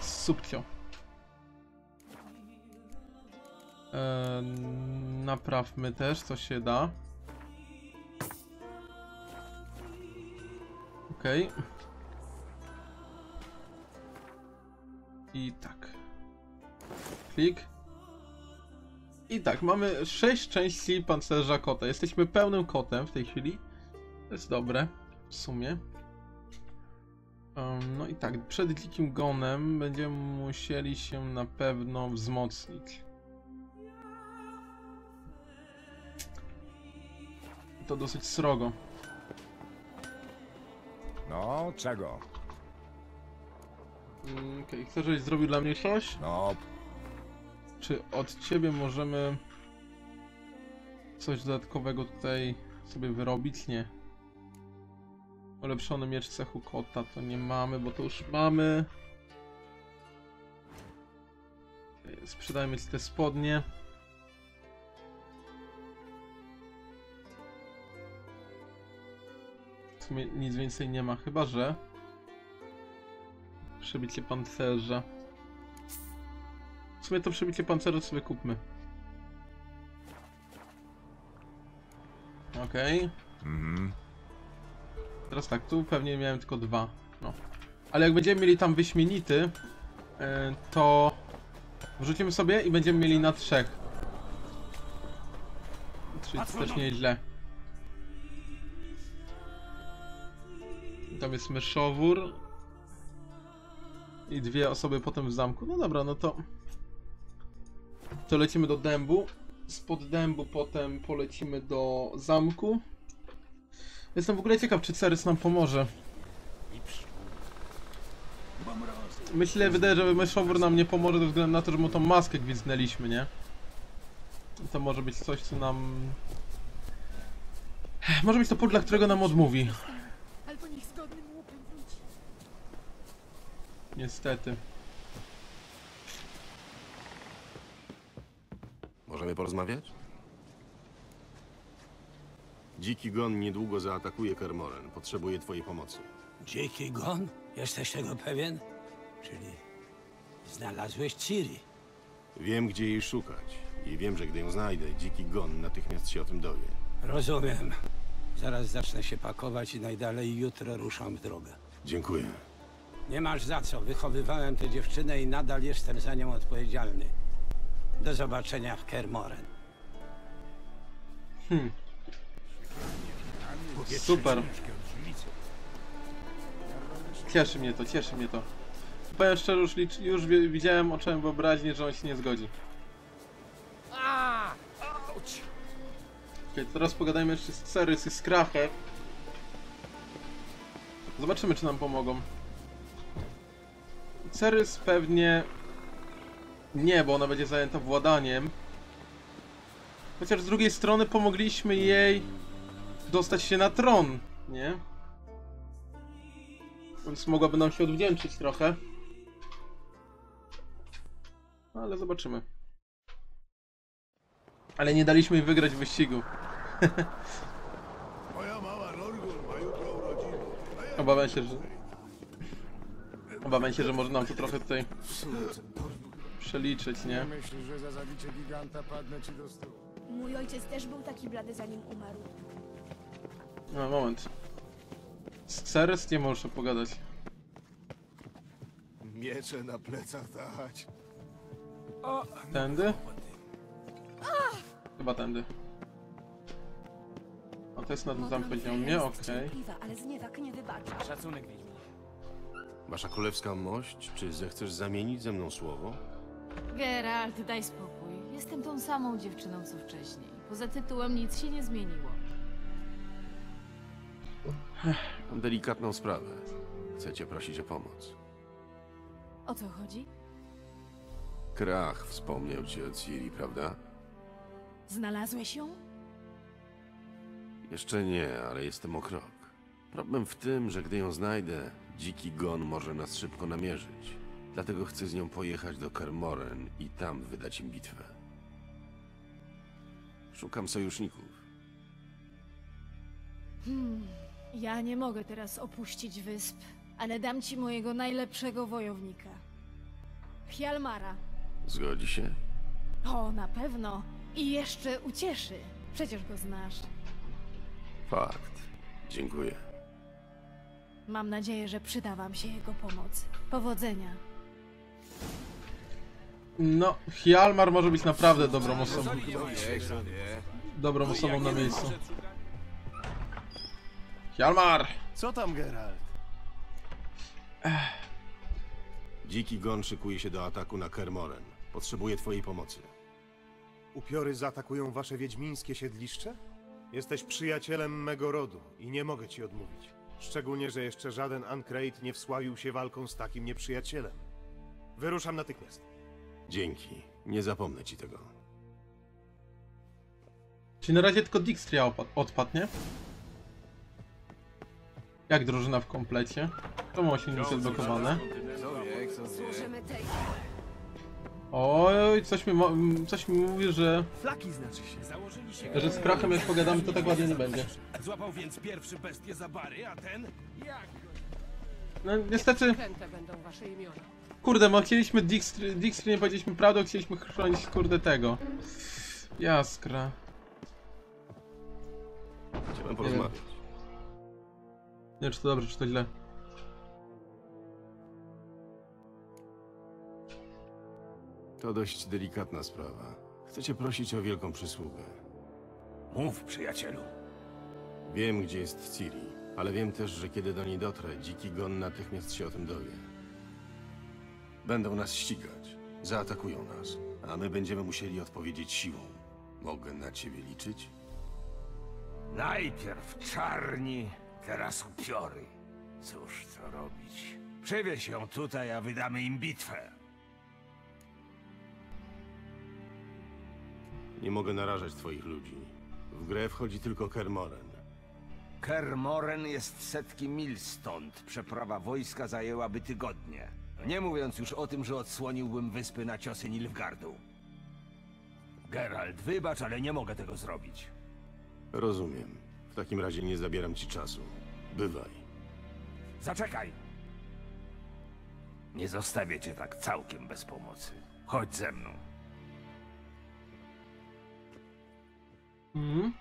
Subcio. Eee, naprawmy też, co się da. Okej. I tak. Klik. I tak, mamy 6 części pancerza kota. Jesteśmy pełnym kotem w tej chwili. To jest dobre, w sumie. Em, no i tak, przed dzikim gonem będziemy musieli się na pewno wzmocnić. To dosyć srogo. No, czego? Mm, Okej, chcesz, żebyś zrobił dla mnie coś? No, Czy od ciebie możemy coś dodatkowego tutaj sobie wyrobić? Nie. Ulepszony miecz cechu kota to nie mamy, bo to już mamy. Sprzedajmy ci te spodnie. W sumie nic więcej nie ma, chyba że... Przebicie pancerza. W sumie to przebicie pancerza sobie kupmy. Okej. mhm. Teraz tak, tu pewnie miałem tylko dwa. No. Ale jak będziemy mieli tam wyśmienity, e, to wrzucimy sobie i będziemy mieli na trzech. Czyli to też nieźle. Tam jest myszowór. I dwie osoby potem w zamku. No dobra, no to... To lecimy do dębu. Spod dębu potem polecimy do zamku. Jestem w ogóle ciekaw, czy Cerys nam pomoże. Myślę, wydaje, że myszowór nam nie pomoże ze względu na to, że mu tą maskę gwizdnęliśmy, nie? To może być coś, co nam... Może być to powód, dla którego nam odmówi. Niestety. Możemy porozmawiać? Dziki Gon niedługo zaatakuje Kermoren. Potrzebuje twojej pomocy. Dziki gon? Jesteś tego pewien? Czyli znalazłeś Ciri. Wiem, gdzie jej szukać. I wiem, że gdy ją znajdę, Dziki Gon natychmiast się o tym dowie. Rozumiem. Zaraz zacznę się pakować i najdalej jutro ruszam w drogę. Dziękuję. Nie masz za co. Wychowywałem tę dziewczynę i nadal jestem za nią odpowiedzialny. Do zobaczenia w Kermoren. Hmm. Super. Cieszy mnie to, cieszy mnie to. Powiem szczerze, już, już wi- widziałem oczem wyobraźnię, że on się nie zgodzi. Okay, teraz pogadajmy jeszcze z Cerys i z Krachem. Zobaczymy, czy nam pomogą. Cerys pewnie... Nie, bo ona będzie zajęta władaniem. Chociaż z drugiej strony pomogliśmy jej dostać się na tron, nie? Więc mogłaby nam się odwdzięczyć trochę. No, Ale zobaczymy. Ale nie daliśmy jej wygrać wyścigu. Obawiam się, że... Obawiam się, że może nam to trochę tutaj przeliczyć, nie? Myślisz, że za zabicie giganta padnę ci do stół? Mój ojciec też był taki blady zanim umarł. No, moment. Z Ceres nie muszę pogadać. Miecze na plecach dać. Tędy? Chyba tędy. O, to jest na tym poziomie, okej. Piwa, ale zniewak nie wybacza. Szacunek, Wiedźmin. Wasza królewska mość, czy zechcesz zamienić ze mną słowo? Geralt, daj spokój. Jestem tą samą dziewczyną co wcześniej. Poza tytułem nic się nie zmieniło. Mam delikatną sprawę. Chcę cię prosić o pomoc. O co chodzi? Krach wspomniał ci o Ciri, prawda? Znalazłeś ją? Jeszcze nie, ale jestem o krok. Problem w tym, że gdy ją znajdę, dziki gon może nas szybko namierzyć. Dlatego chcę z nią pojechać do Kermoren i tam wydać im bitwę. Szukam sojuszników. Hmm, ja nie mogę teraz opuścić wysp, ale dam ci mojego najlepszego wojownika. Hjalmara. Zgodzi się? O, na pewno. I jeszcze ucieszy. Przecież go znasz. Fakt. Dziękuję. Mam nadzieję, że przyda wam się jego pomoc. Powodzenia. No, Hjalmar może być naprawdę dobrą osobą. Dobrą osobą na miejscu. Hjalmar! Co tam, Geralt? Dziki gon szykuje się do ataku na Kermoren. Potrzebuję twojej pomocy. Upiory zaatakują wasze wiedźmińskie siedliszcze? Jesteś przyjacielem mego rodu i nie mogę ci odmówić. Szczególnie, że jeszcze żaden Ancrate nie wsławił się walką z takim nieprzyjacielem. Wyruszam natychmiast. Dzięki. Nie zapomnę ci tego. Czyli na razie tylko Dijkstria odpadł, nie? Jak drużyna w komplecie? To ma osiągnięcie odblokowane. Służymy tej. Oj, coś mi, coś mi mówi, że... Flaki znaczy się. Założyli się... Że z Krachem jak pogadamy, to tak ładnie nie będzie. Złapał więc pierwszy bestię za bary, a ten... Jak? No niestety... Kurde, my chcieliśmy Dijkstry nie powiedzieliśmy prawdę, chcieliśmy chronić kurde tego. Jaskra. Chciałem Nie porozmawiać. Nie wiem, czy to dobrze, czy to źle. To dość delikatna sprawa. Chcę cię prosić o wielką przysługę. Mów, przyjacielu. Wiem, gdzie jest Ciri, ale wiem też, że kiedy do niej dotrę, dziki gon natychmiast się o tym dowie. Będą nas ścigać, zaatakują nas, a my będziemy musieli odpowiedzieć siłą. Mogę na ciebie liczyć? Najpierw czarni, teraz upiory. Cóż co robić? Przywieź ją tutaj, a wydamy im bitwę. Nie mogę narażać twoich ludzi. W grę wchodzi tylko Kermoren. Kermoren jest setki mil stąd. Przeprawa wojska zajęłaby tygodnie. Nie mówiąc już o tym, że odsłoniłbym wyspy na ciosy Nilfgardu. Geralt, wybacz, ale nie mogę tego zrobić. Rozumiem. W takim razie nie zabieram ci czasu. Bywaj. Zaczekaj! Nie zostawię cię tak całkiem bez pomocy. Chodź ze mną. Mhm.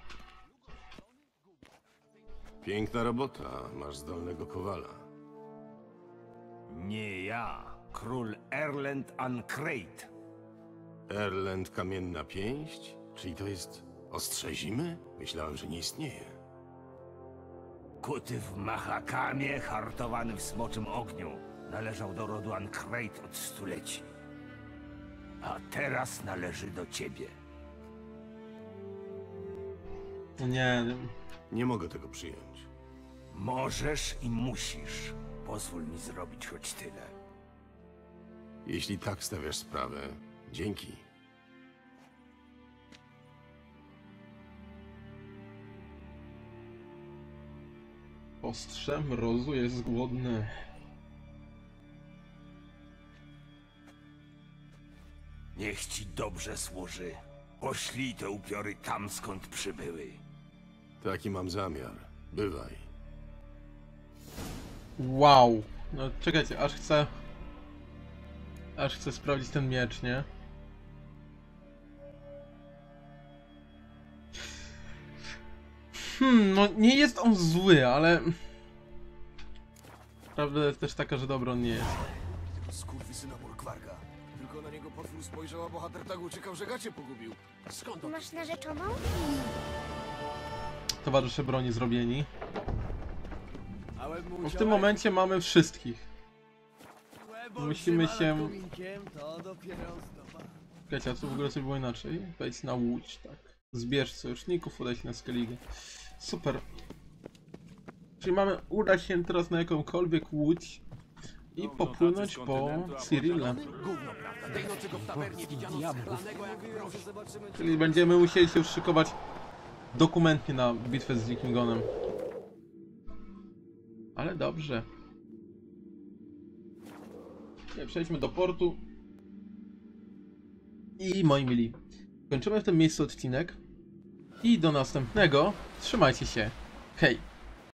Piękna robota. Masz zdolnego kowala. Nie ja, król Erlend Ancreit. Erlend Kamienna Pięść? Czyli to jest ostrze zimy? Myślałem, że nie istnieje. Kuty w Mahakamie, hartowany w smoczym ogniu. Należał do rodu Ancreit od stuleci. A teraz należy do ciebie. Nie. Nie mogę tego przyjąć. Możesz i musisz. Pozwól mi zrobić choć tyle. Jeśli tak stawiasz sprawę, dzięki. Ostrze mrozu jest głodny. Niech ci dobrze służy. Poślij te upiory tam, skąd przybyły. Taki mam zamiar. Bywaj. Wow. No czekajcie, aż chcę... Aż chcę sprawdzić ten miecz, nie? Hmm, no nie jest on zły, ale... Prawda jest też taka, że dobry on nie jest. Skurwysyna Morkwarga. Tylko na niego potwór spojrzał, a bohater tak uciekał, że gacie pogubił. Skąd on? Masz narzeczoną? Towarzysze broni zrobieni. W tym momencie mamy wszystkich. Musimy się... Czekajcie, a co w ogóle coś było inaczej? Wejdź na łódź, tak. Zbierz sojuszników, udaj się na Skellige. Super. Czyli mamy udać się teraz na jakąkolwiek łódź i popłynąć po Cyrilla. Czyli będziemy musieli się szykować dokumentnie na bitwę z Dzikim Gonem. Ale dobrze. Przejdźmy do portu. I moi mili, kończymy w tym miejscu odcinek. I do następnego. Trzymajcie się. Hej!